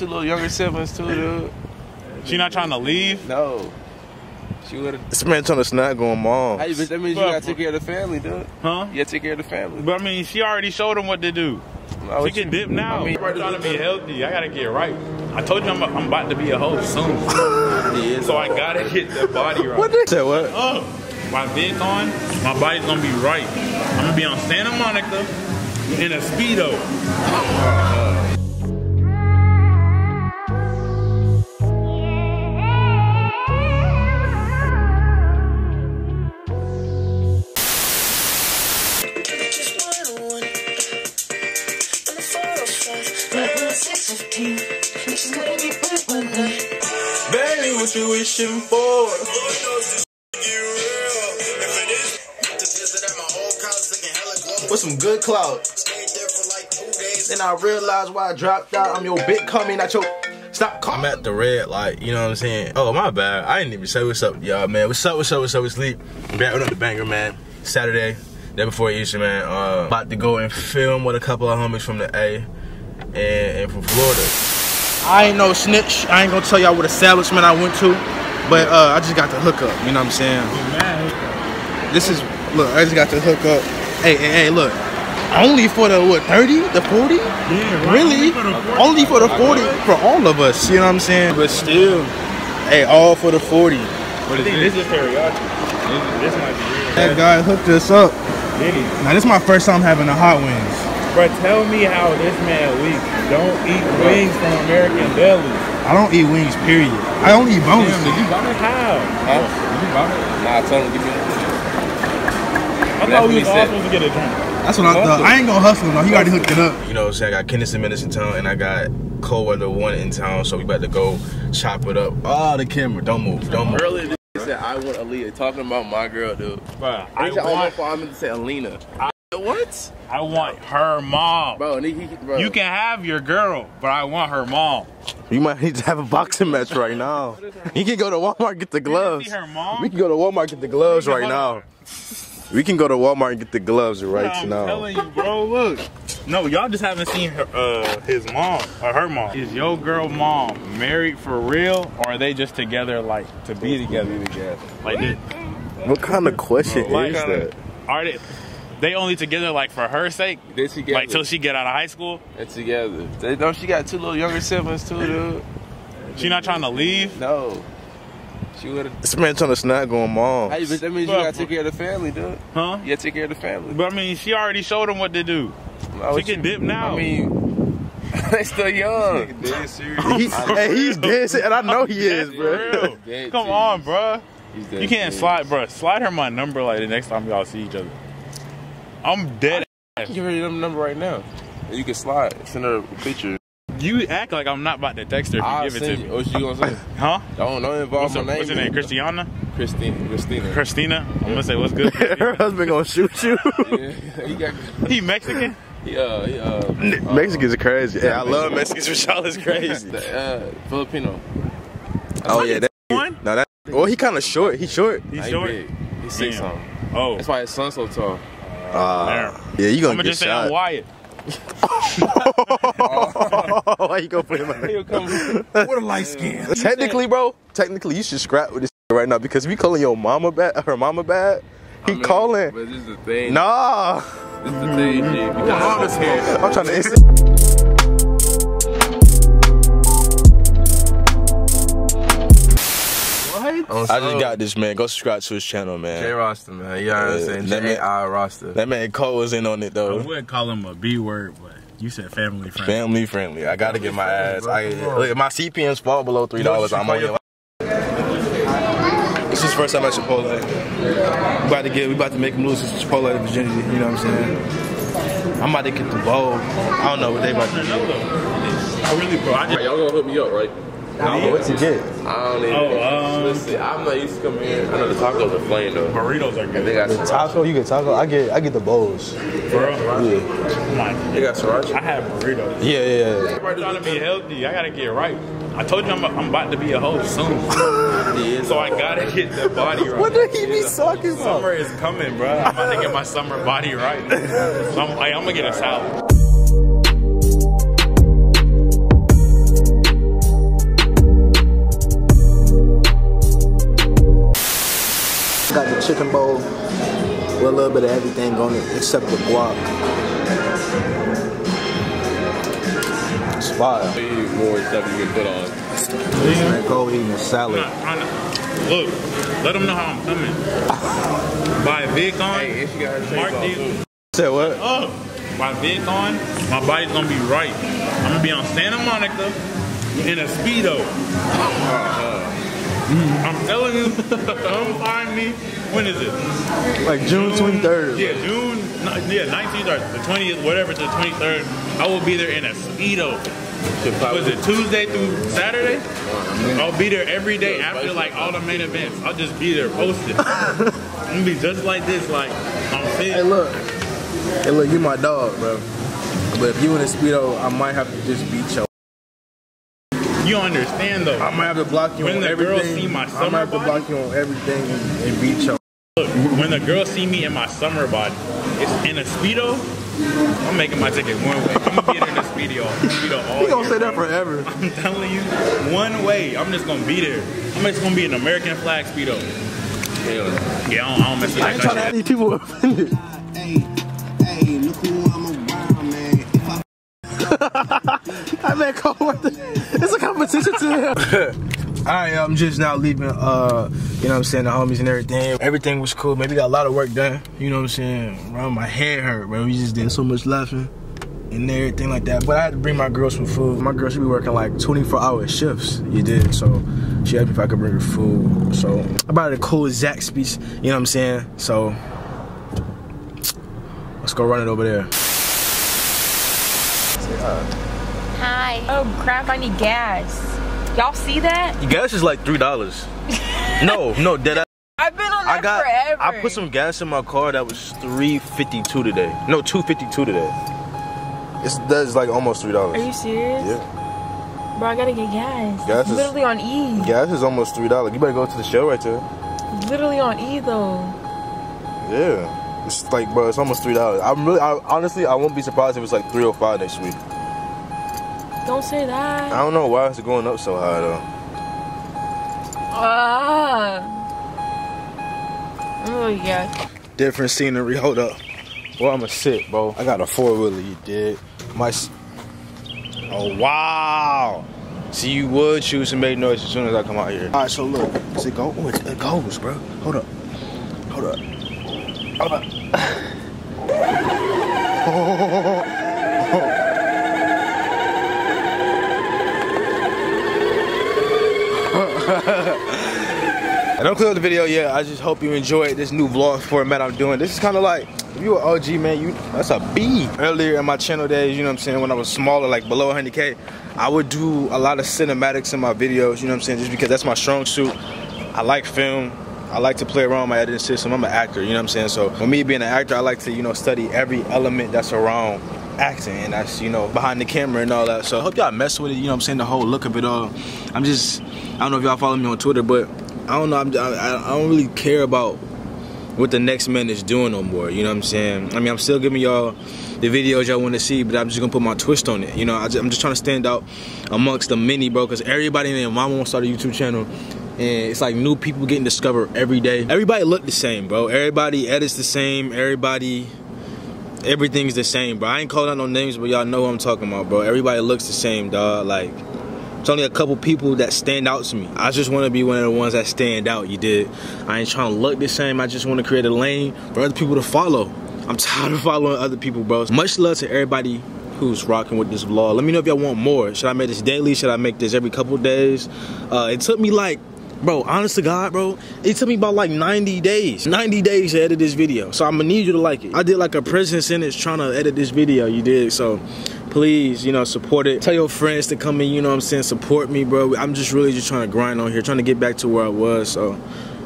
two little younger siblings too, dude. She not trying to leave? No. She would have. This man trying to snap going mom. Hey, but that means you gotta take care of the family, dude. Huh? You gotta take care of the family. But I mean, she already showed him what to do. Why She can you- dip now. I mean, I'm trying to be healthy. I gotta get right. I told you I'm, I'm about to be a host soon. Yeah, so I gotta get the body right. What they say? What? Oh, my VidCon, my body's gonna be right. I'm gonna be on Santa Monica in a Speedo. Oh, Baby, what you wishing for? With some good clout. Then I realized why I dropped out. I'm your big coming, not your. Stop calling. I'm at the red light, you know what I'm saying? Oh, my bad. I didn't even say what's up, y'all, man. What's up, what's up, what's up, with sleep? Back with the banger, man. Saturday, day before Easter, man. Uh, about to go and film with a couple of homies from the A and, and from Florida. I ain't no snitch. I ain't gonna tell y'all what establishment I went to, but uh, I just got the hookup. You know what I'm saying? This is look. I just got the hookup. Hey, hey, hey, look. Only for the what? 30, the 40? Yeah, Really? Only for the 40 for all of us. You know what I'm saying? But still, hey, all for the 40. What is this? This is teriyaki. This, this might be real. That guy hooked us up. Did he? Now this is my first time having the hot wings. Bro, tell me how this man weak. Don't eat wings from American Deli. I don't eat wings. Period. I only eat boneless. Damn, did you buy it? How? Huh? Did you buy it? Nah, I told him give me. I That's thought we he was all said. supposed to get a drink. That's what I thought. I ain't gonna hustle him though. He already hooked it up. You know what I'm saying? I got Kennison Minutes in town and I got ColeWeather1 in town, so we about to go chop it up. Oh, the camera. Don't move. Don't move. Earlier, they said I want Aaliyah. Talking about my girl, dude. Bro, I, I want, no, I meant to say Alina. What? I want her mom. Bro, he, he, bro. You can have your girl, but I want her mom. You might need to have a boxing match right now. You can go to Walmart and get the gloves. see her mom? We can go to Walmart and get the gloves right now. We can go to Walmart and get the gloves right I'm now. telling you, bro. Look. No, y'all just haven't seen her, uh, his mom or her mom. Is your girl mom married for real, or are they just together like to be together? Like, they, What kind of question like is that? are they? They only together like for her sake, They together. like till she get out of high school. They're together. They, don't she got two little younger siblings too, dude. She not trying to leave. No. She would have. This man trying to snap going mom. Hey, but that means you gotta take care of the family, dude. Huh? You gotta take care of the family. But I mean, she already showed him what to do. Why She would can dip now. I mean, they still young. Dead serious. He- hey, he's dead, set, and I know he is, bro. Come serious. on, bro. He's dead You can't serious. slide, bro. Slide her my number like the next time y'all see each other. I'm dead. I can give her your number right now. You can slide. Send her a picture. You act like I'm not about to text her if you I'll give it to send me. What you gonna say? Huh? Don't don't involve What's, her, my name. what's her name? in. Christiana? Christine. Christina. Christina? I'm gonna say what's good. Her husband gonna shoot you. Yeah, he got. he Mexican? Yeah, uh, he, uh, Mexicans are crazy. Yeah, I love Mexicans for y'all is crazy. uh, Filipino. Oh yeah, that. One? No, that. Well, he kind of short. He short. He's Nah, he short. He's six something. Oh. That's why his son's so tall. Uh, yeah, you I'm gonna gonna get just say I'm shot. Wyatt. Why you gonna put him in What a light skin. Technically, bro, technically you should scrap with this right now because we calling your mama bad, her mama bad. He I mean, calling. But this is the thing. Nah, This is the thing, G. Because I'm trying to. What? I just oh. got this man. Go subscribe to his channel, J man. Rasta, man. You know what I'm Yeah, saying? that man- J I Rasta. That man Cole was in on it though. I though. would call him a B word, but you said family friendly. Family friendly. I gotta get my ass. I, look, my CPMs fall below three dollars, I'm on your. This is first time at Chipotle. We about to get, we about to make him lose his Chipotle virginity. You know what I'm saying? I'm about to get the bowl. I don't know what they about to do. I really, bro. I just, Y'all gonna hook me up, right? I don't know what to get. I don't even. Oh, um, Listen, I'm not used to coming here. I know the tacos are flame though. burritos are And good. they got sriracha. Taco, you get taco. I get, I get the bowls. Bro, Yeah, come on. They got sriracha. I had burritos. yeah, yeah. yeah. I'm trying to be healthy. I gotta get right. I told you I'm, I'm about to be a host soon. so I gotta get the body right. What did he be sucking for? Summer is coming, bro. I'm about to get my summer body right. So I'm, I, I'm gonna get a salad. Chicken bowl with a little bit of everything on it except the guac. It's fire. Eat more stuff you can put on. Man, go eating a I'm salad. not trying to. Look, let them know how I'm coming. By VidCon. Hey, she got her shades Mark off, D. Say what? Oh, by VidCon, my body's gonna be right. I'm gonna be on Santa Monica in a Speedo. Oh, Mm-hmm. I'm telling you, come find me. When is it? Like June 23rd. Yeah, June, yeah, 19th or the 20th, whatever, to the 23rd. I will be there in a Speedo. Was it Tuesday through Saturday? I'll be there every day after like all the main events. I'll just be there posted. I'm gonna be just like this, like I'm Hey, look. Hey, look, you my dog, bro. But if you in a Speedo, I might have to just beat your You understand though? I'm gonna have to block you When on the everything. girls see my I summer might have to body? block you on everything and, and beat your Look, when the girls see me in my summer body, it's in a speedo. I'm making my ticket one way. I'm gonna be in a speedo, speedo all You gonna year, say that bro. forever. I'm telling you, one way. I'm just gonna be there. I'm just gonna be an American flag speedo. Yeah. Yeah, I don't, I don't mess with that. I ain't trying to have shit. these people offended. I I mean, come on. It's a competition to him. Alright, I'm just now leaving, uh, you know what I'm saying, the homies and everything. Everything was cool. Maybe got a lot of work done. You know what I'm saying? Around my head hurt, bro. We just did so much laughing and everything like that. But I had to bring my girl some food. My girl, she be working like 24 hour shifts. You did. So she asked me if I could bring her food. So I brought her a cool Zaxby's, you know what I'm saying? So let's go run it over there. Hi. Oh crap, I need gas. Y'all see that? Gas is like $3. no, no, dead I've been on that I got. forever. I put some gas in my car that was three fifty two today. No, two fifty two today. It's that's like almost three dollars. Are you serious? Yeah, Bro, I gotta get gas. Gas It's is- literally on E. gas is almost three dollars. You better go to the show right there. Literally on E though. Yeah, it's like bro, it's almost three dollars. I'm really, I, honestly, I won't be surprised if it's like three or five next week. Don't say that. I don't know why it's going up so high though. Ah. Oh yeah. Different scenery. Hold up. Well, I'ma sit, bro. I got a four wheeler. You did. My. Oh wow. See, you would choose to make noise as soon as I come out here. All right, so look, does it go? Oh, it, it goes, bro. Hold up. Hold up. Hold up. I don't clear the video yet. I just hope you enjoyed this new vlog format I'm doing. This is kind of like, if you an OG, man, you that's a B. Earlier in my channel days, you know what I'm saying, when I was smaller, like below 100K, I would do a lot of cinematics in my videos, you know what I'm saying, just because that's my strong suit. I like film. I like to play around my editing system. I'm an actor, you know what I'm saying? So for me being an actor, I like to, you know, study every element that's around acting and that's, you know, behind the camera and all that. So I hope y'all mess with it, you know what I'm saying, the whole look of it all. I'm just, I don't know if y'all follow me on Twitter, but I don't know, I'm, I, I don't really care about what the next man is doing no more. You know what I'm saying? I mean, I'm still giving y'all the videos y'all want to see, but I'm just gonna put my twist on it. You know, I am just trying to stand out amongst the many, bro. Because everybody and their mama wants to start a YouTube channel, and it's like new people getting discovered every day. Everybody look the same, bro. Everybody edits the same. Everybody. Everything's the same, bro. I ain't calling out no names, but y'all know what I'm talking about, bro. Everybody looks the same, dog. Like, it's only a couple people that stand out to me. I just want to be one of the ones that stand out. You did. I ain't trying to look the same. I just want to create a lane for other people to follow. I'm tired of following other people, bro. Much love to everybody who's rocking with this vlog. Let me know if y'all want more. Should I make this daily? Should I make this every couple days? Uh, it took me like, bro, honest to God, bro, it took me about like 90 days. 90 days to edit this video. So I'm gonna need you to like it. I did like a prison sentence trying to edit this video. You did. So please, you know, support it. Tell your friends to come in, you know what I'm saying, support me, bro. I'm just really just trying to grind on here, trying to get back to where I was. So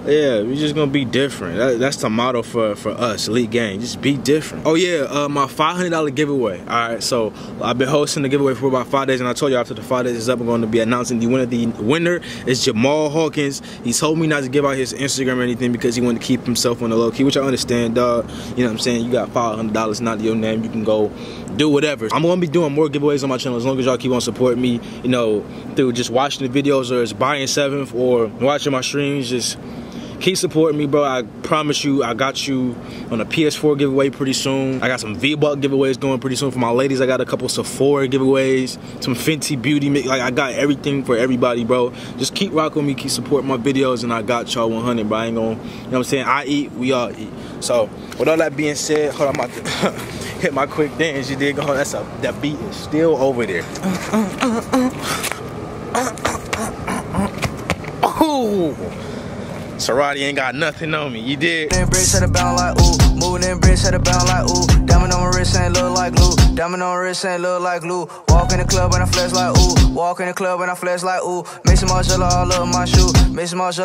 yeah, we just gonna be different. That, that's the motto for for us, Elite Gang. Just be different. Oh yeah, uh, my $500 giveaway. All right, so I've been hosting the giveaway for about five days, and I told you after the five days is up, I'm going to be announcing the winner. The winner is Jamal Hawkins. He told me not to give out his Instagram or anything because he wanted to keep himself on the low key, which I understand, dog. You know what I'm saying? You got $500 not your name. You can go do whatever. I'm gonna be doing more giveaways on my channel as long as y'all keep on supporting me. You know, through just watching the videos or buying Seven7h or watching my streams. Just keep supporting me, bro. I promise you, I got you on a PS4 giveaway pretty soon. I got some V-Buck giveaways going pretty soon for my ladies. I got a couple Sephora giveaways, some Fenty Beauty. Like, I got everything for everybody, bro. Just keep rocking me, keep supporting my videos, and I got y'all 100, bro. I ain't gonna, you know what I'm saying? I eat, we all eat. So, with all that being said, hold on, I'm about to hit my quick dance. You dig? Oh, that's a, that beat is still over there. Oh, Sarati ain't got nothing on me. You did. Moving bricks at a bound like ooh. Moving in bricks at a bound like ooh. Diamond on my wrist ain't look like glue. Diamond on my wrist ain't look like glue. Walk in the club and I flex like ooh. Walk in the club and I flex like ooh. Make some all over my shoe. Make some.